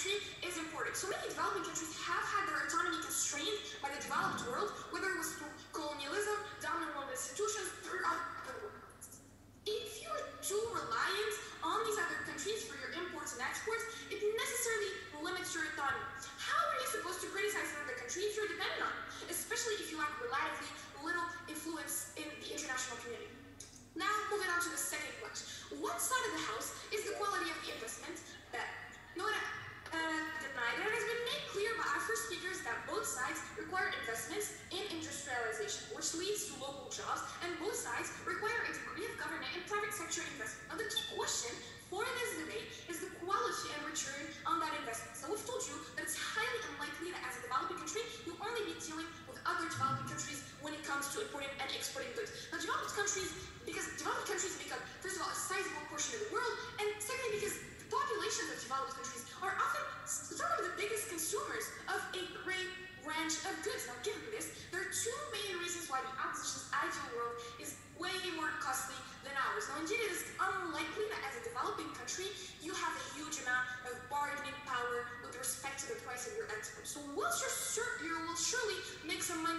So many developing countries have had their autonomy constrained by the developed world, whether it was through colonialism, dominant world institutions, or other If you are too reliant on these other countries for your imports and exports, it necessarily limits your autonomy. How are you supposed to criticize another country if you're dependent on it, especially if you lack relatively little influence in the international community? Now, moving on to the second question. What side of the house which leads to local jobs, and both sides require a degree of government and private sector investment. Now, the key question for this debate is the quality and return on that investment. So we've told you that it's highly unlikely that as a developing country, you'll only be dealing with other developing countries when it comes to importing and exporting goods. Now, developed countries, because developed countries make up, first of all, a sizable portion of the world, and secondly, because the populations of developed countries are often some of the biggest consumers of a great range of goods. Now, given this, there are two main reasons why the opposition's ideal world is way more costly than ours. Now, indeed, it is unlikely that as a developing country, you have a huge amount of bargaining power with respect to the price of your exports. So, whilst you're sure, you will surely make some money